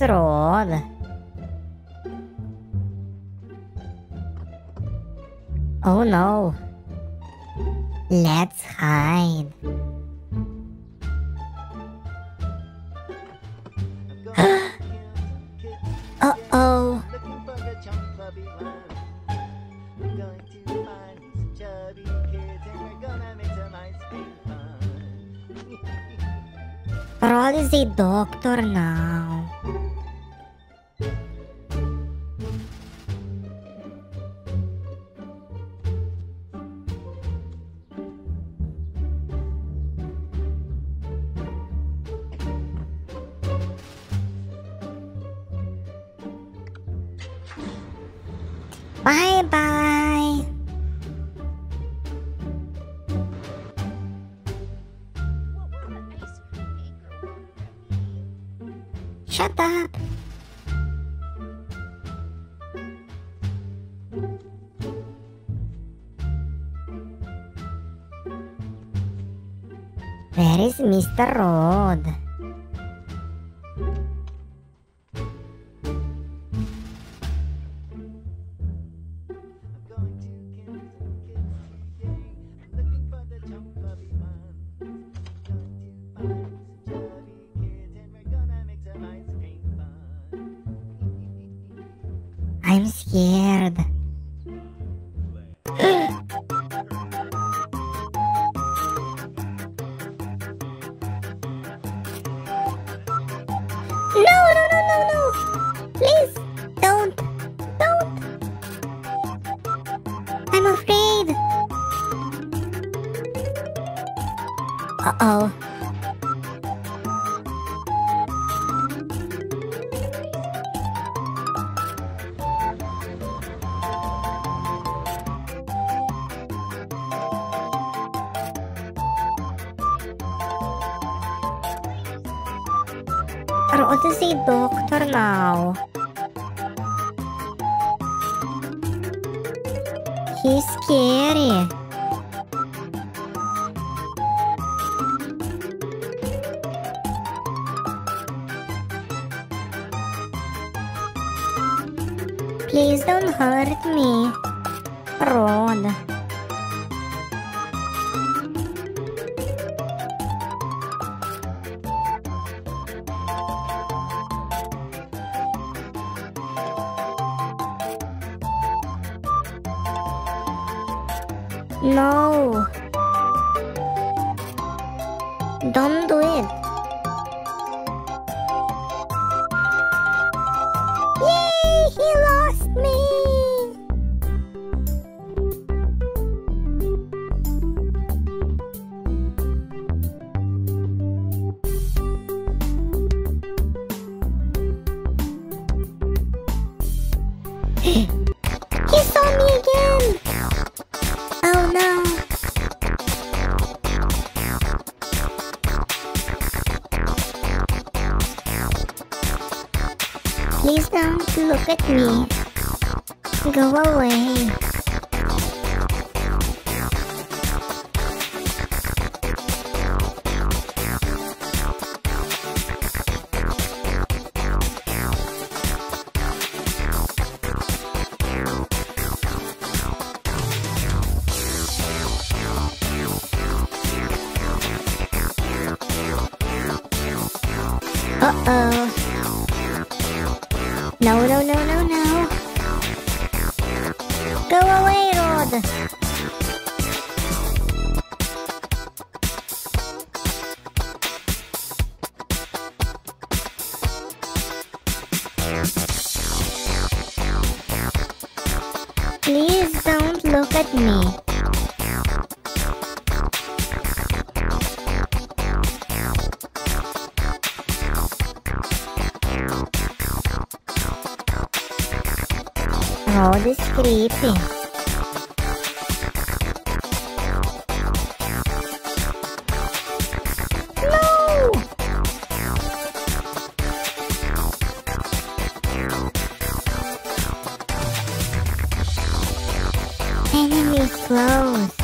Rod. Oh no. Let's hide. Uh-oh. Looking for the chunk clubby Bye bye. Shut up. Where is Mr. Rod? Scared. No, no, no, no, no! Please, don't, don't! I'm afraid. Uh oh. Rod is a doctor now. He's scary. Please don't hurt me, Rod. No. Don't do it. Please don't look at me. Go away. Uh-oh. No, no, no, Is creepy. No! Enemy close.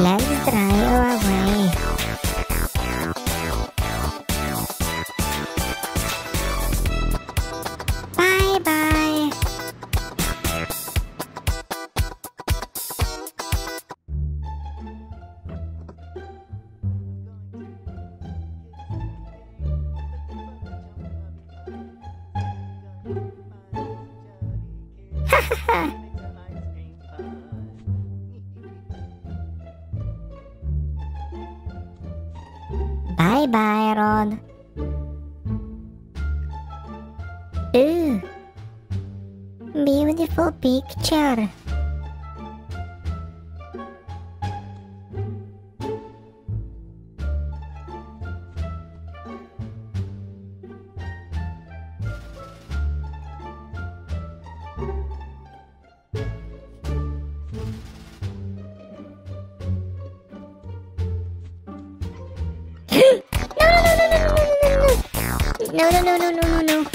Let's drive away. Bye bye. Ha ha ha! Rod. Ooh. Beautiful picture. No, no, no, no, no, no, no.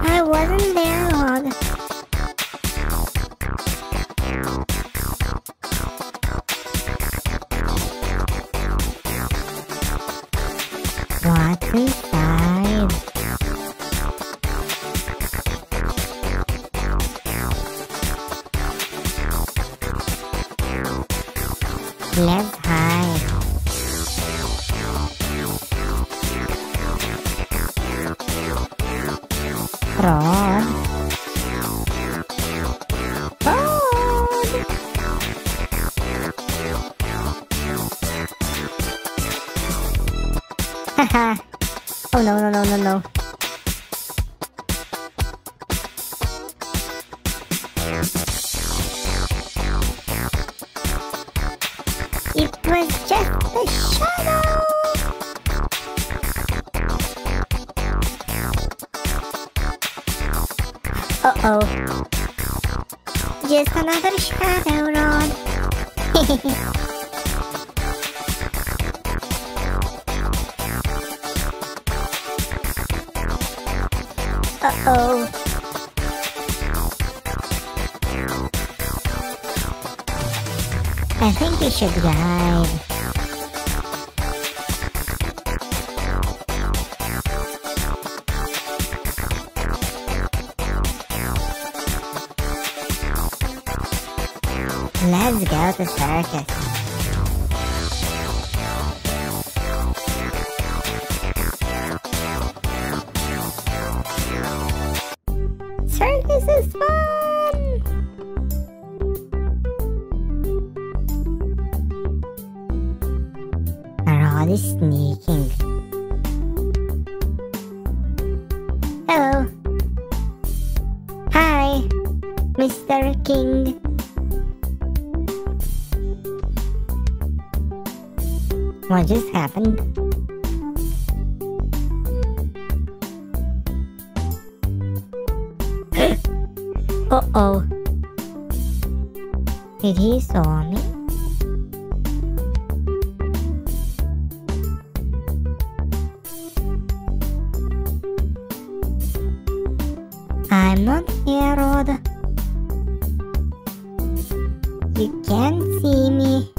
I wasn't there, Rod. What's inside? Let's hide. oh no no no no no. It was just a shadow. Uh oh. Just another shadow, Rod. uh oh. I think we should hide. Let's go to. Circus Mr. King. What just happened? uh oh. Did he saw me? I'm not here, Rod. You can't see me.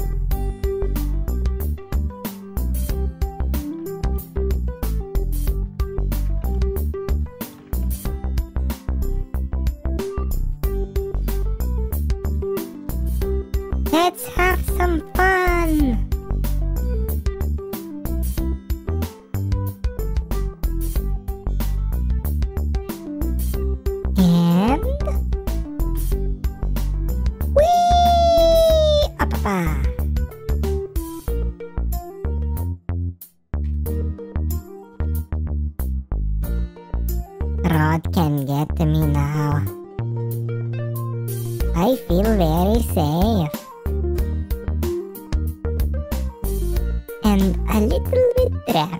And a little bit there.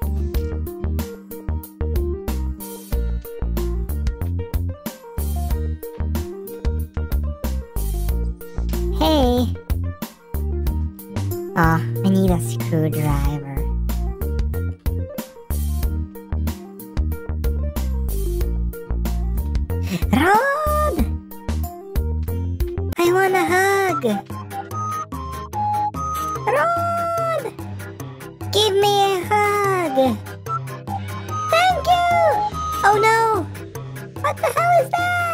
Hey! Oh, I need a screwdriver. Rod! I want a hug! Rod! Give me a hug! Thank you! Oh no! What the hell is that?